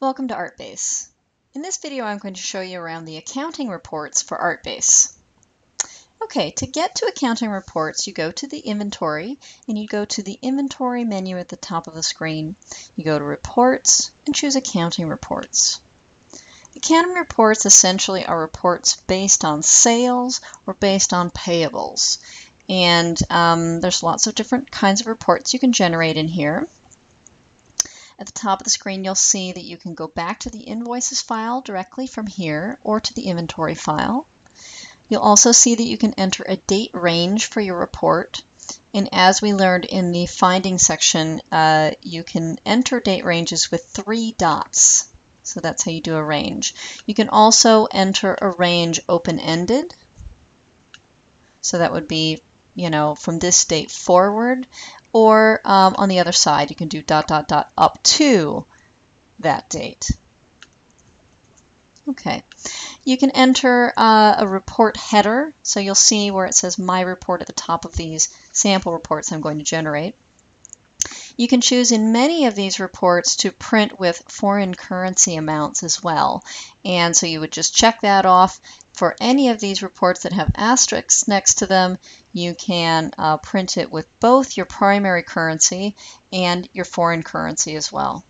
Welcome to ArtBase. In this video I'm going to show you around the accounting reports for ArtBase. Okay, to get to accounting reports you go to the inventory and you go to the inventory menu at the top of the screen. You go to reports and choose accounting reports. Accounting reports essentially are reports based on sales or based on payables. And um, there's lots of different kinds of reports you can generate in here. At the top of the screen, you'll see that you can go back to the invoices file directly from here or to the inventory file. You'll also see that you can enter a date range for your report. And as we learned in the finding section, uh, you can enter date ranges with three dots. So that's how you do a range. You can also enter a range open-ended. So that would be, you know, from this date forward. Or um, on the other side, you can do dot, dot, dot up to that date. Okay. You can enter uh, a report header. So you'll see where it says My Report at the top of these sample reports I'm going to generate. You can choose in many of these reports to print with foreign currency amounts as well. And so you would just check that off. For any of these reports that have asterisks next to them, you can uh, print it with both your primary currency and your foreign currency as well.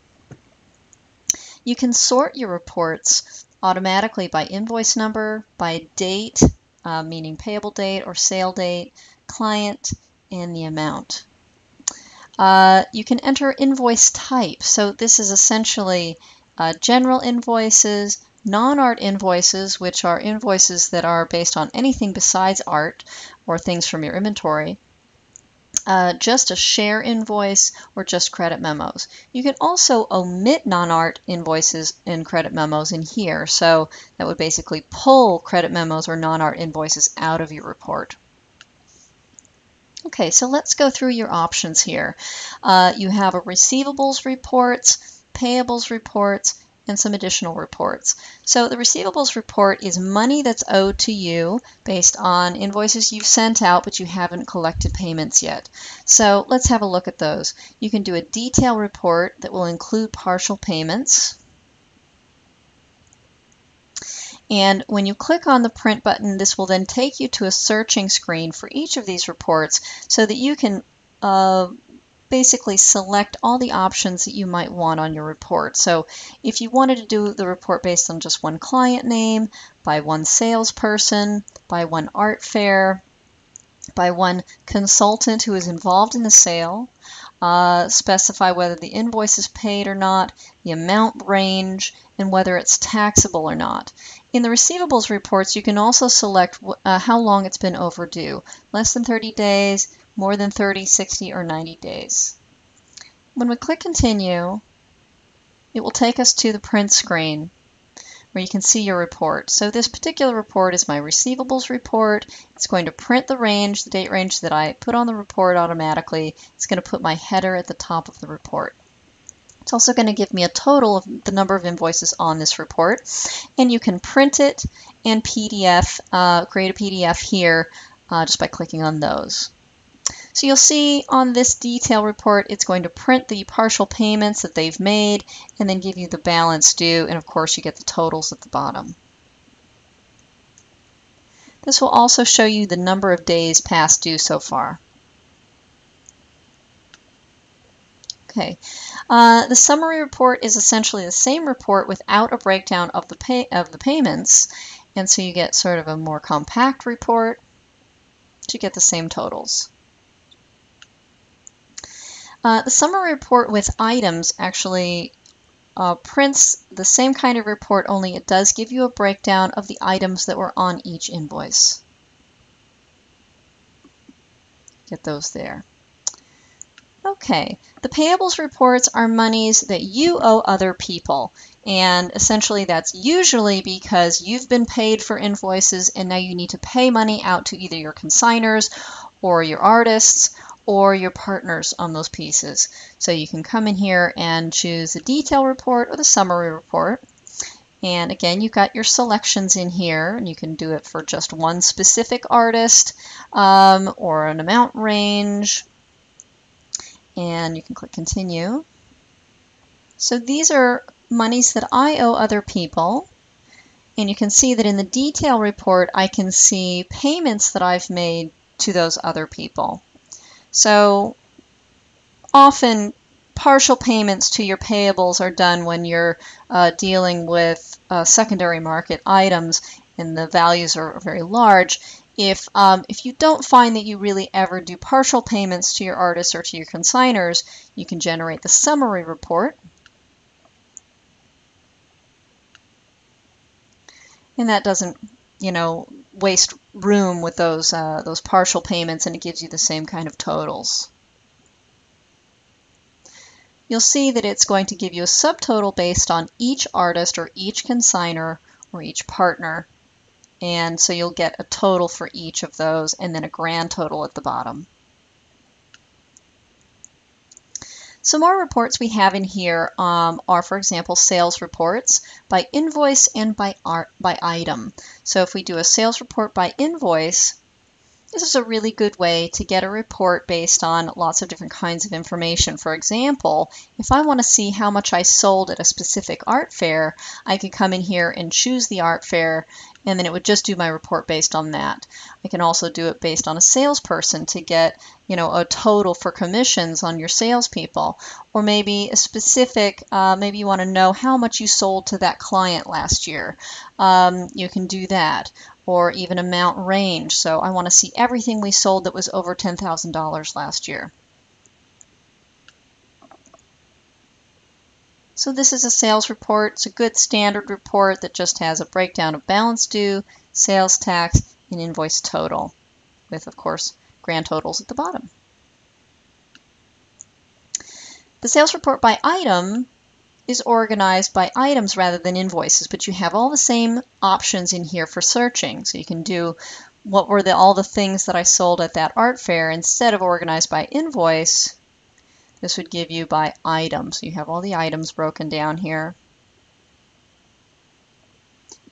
You can sort your reports automatically by invoice number, by date, uh, meaning payable date or sale date, client, and the amount. Uh, you can enter invoice type. So this is essentially uh, general invoices, non-art invoices, which are invoices that are based on anything besides art or things from your inventory, uh, just a share invoice or just credit memos. You can also omit non-art invoices and credit memos in here. So that would basically pull credit memos or non-art invoices out of your report. Okay, so let's go through your options here. Uh, you have a receivables reports, payables reports, and some additional reports. So the receivables report is money that's owed to you based on invoices you've sent out but you haven't collected payments yet. So let's have a look at those. You can do a detail report that will include partial payments. And when you click on the print button, this will then take you to a searching screen for each of these reports so that you can uh, basically select all the options that you might want on your report. So if you wanted to do the report based on just one client name, by one salesperson, by one art fair, by one consultant who is involved in the sale, uh, specify whether the invoice is paid or not, the amount range, and whether it's taxable or not. In the receivables reports, you can also select uh, how long it's been overdue, less than 30 days, more than 30, 60, or 90 days. When we click continue, it will take us to the print screen where you can see your report. So this particular report is my receivables report. It's going to print the range, the date range that I put on the report automatically. It's going to put my header at the top of the report. It's also going to give me a total of the number of invoices on this report. And you can print it and PDF, uh, create a PDF here uh, just by clicking on those. So you'll see on this detail report, it's going to print the partial payments that they've made and then give you the balance due. And of course, you get the totals at the bottom. This will also show you the number of days past due so far. Okay, uh, the summary report is essentially the same report without a breakdown of the pay of the payments, and so you get sort of a more compact report to get the same totals. Uh, the summary report with items actually uh, prints the same kind of report, only it does give you a breakdown of the items that were on each invoice. Get those there. Okay, the payables reports are monies that you owe other people. And essentially that's usually because you've been paid for invoices and now you need to pay money out to either your consigners or your artists or your partners on those pieces. So you can come in here and choose the detail report or the summary report. And again, you've got your selections in here, and you can do it for just one specific artist um, or an amount range. And you can click continue. So these are monies that I owe other people. And you can see that in the detail report, I can see payments that I've made to those other people. So often partial payments to your payables are done when you're uh, dealing with uh, secondary market items and the values are very large. If, um, if you don't find that you really ever do partial payments to your artists or to your consigners, you can generate the summary report. And that doesn't, you know, waste room with those, uh, those partial payments and it gives you the same kind of totals. You'll see that it's going to give you a subtotal based on each artist or each consigner or each partner and so you'll get a total for each of those and then a grand total at the bottom. Some more reports we have in here um, are, for example, sales reports by invoice and by, art, by item. So if we do a sales report by invoice, this is a really good way to get a report based on lots of different kinds of information. For example, if I want to see how much I sold at a specific art fair, I could come in here and choose the art fair and then it would just do my report based on that. I can also do it based on a salesperson to get, you know, a total for commissions on your salespeople, or maybe a specific, uh, maybe you want to know how much you sold to that client last year. Um, you can do that, or even amount range. So I want to see everything we sold that was over $10,000 last year. So this is a sales report. It's a good standard report that just has a breakdown of balance due, sales tax, and invoice total, with, of course, grand totals at the bottom. The sales report by item is organized by items rather than invoices, but you have all the same options in here for searching. So you can do what were the, all the things that I sold at that art fair instead of organized by invoice, this would give you by item. So you have all the items broken down here.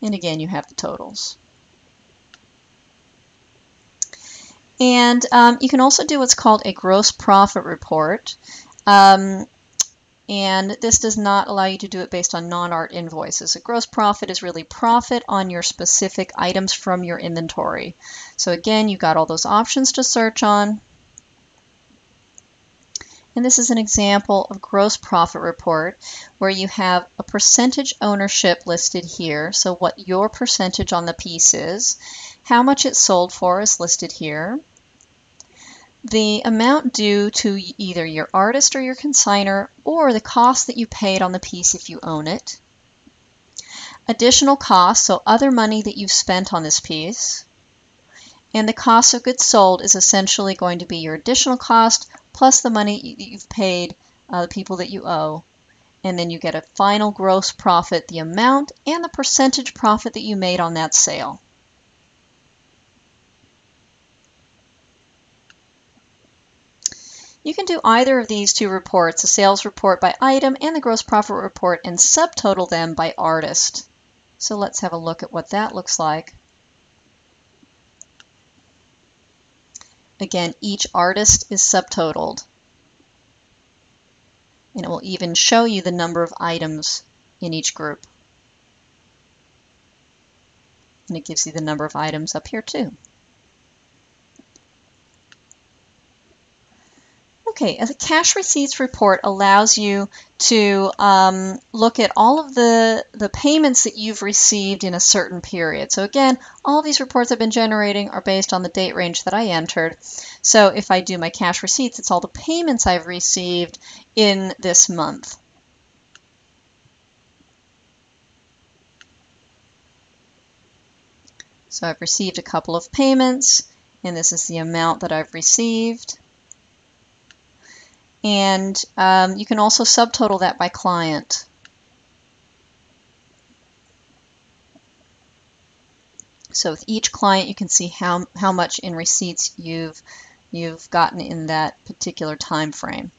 And again, you have the totals. And um, you can also do what's called a gross profit report. Um, and this does not allow you to do it based on non-art invoices. A gross profit is really profit on your specific items from your inventory. So again, you've got all those options to search on. And this is an example of gross profit report where you have a percentage ownership listed here. So what your percentage on the piece is. How much it sold for is listed here. The amount due to either your artist or your consigner or the cost that you paid on the piece if you own it. Additional costs, so other money that you've spent on this piece. And the cost of goods sold is essentially going to be your additional cost plus the money that you've paid uh, the people that you owe. And then you get a final gross profit, the amount and the percentage profit that you made on that sale. You can do either of these two reports, the sales report by item and the gross profit report, and subtotal them by artist. So let's have a look at what that looks like. Again, each artist is subtotaled. And it will even show you the number of items in each group. And it gives you the number of items up here too. Okay, the cash receipts report allows you to um, look at all of the, the payments that you've received in a certain period. So again, all these reports I've been generating are based on the date range that I entered. So if I do my cash receipts, it's all the payments I've received in this month. So I've received a couple of payments, and this is the amount that I've received. And um, you can also subtotal that by client. So with each client, you can see how, how much in receipts you've, you've gotten in that particular time frame.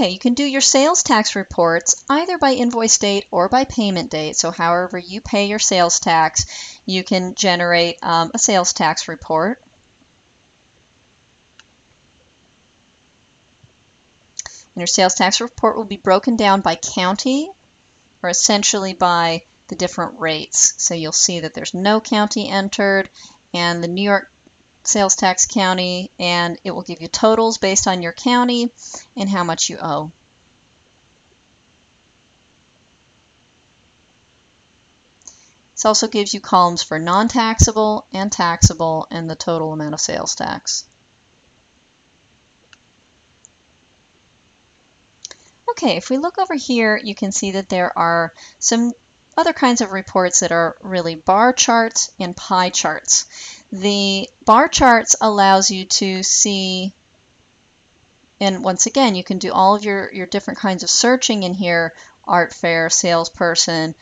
Okay, you can do your sales tax reports either by invoice date or by payment date. So however you pay your sales tax, you can generate um, a sales tax report. And your sales tax report will be broken down by county or essentially by the different rates. So you'll see that there's no county entered and the New York sales tax county and it will give you totals based on your county and how much you owe. This also gives you columns for non-taxable and taxable and the total amount of sales tax. Okay, if we look over here, you can see that there are some other kinds of reports that are really bar charts and pie charts. The bar charts allows you to see, and once again, you can do all of your, your different kinds of searching in here, art fair, salesperson,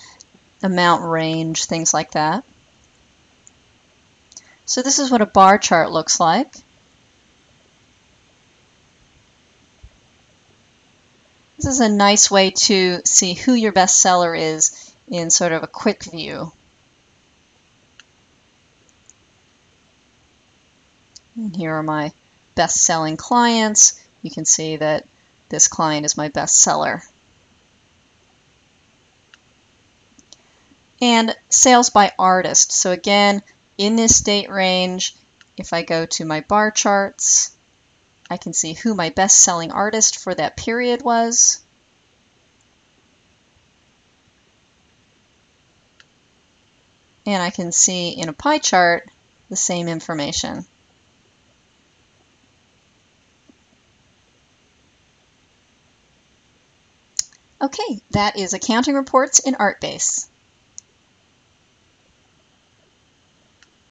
amount range, things like that. So this is what a bar chart looks like. This is a nice way to see who your best seller is in sort of a quick view. And here are my best-selling clients. You can see that this client is my best seller. and sales by artist. So again, in this date range, if I go to my bar charts, I can see who my best-selling artist for that period was. And I can see in a pie chart the same information. Okay, that is accounting reports in ArtBase.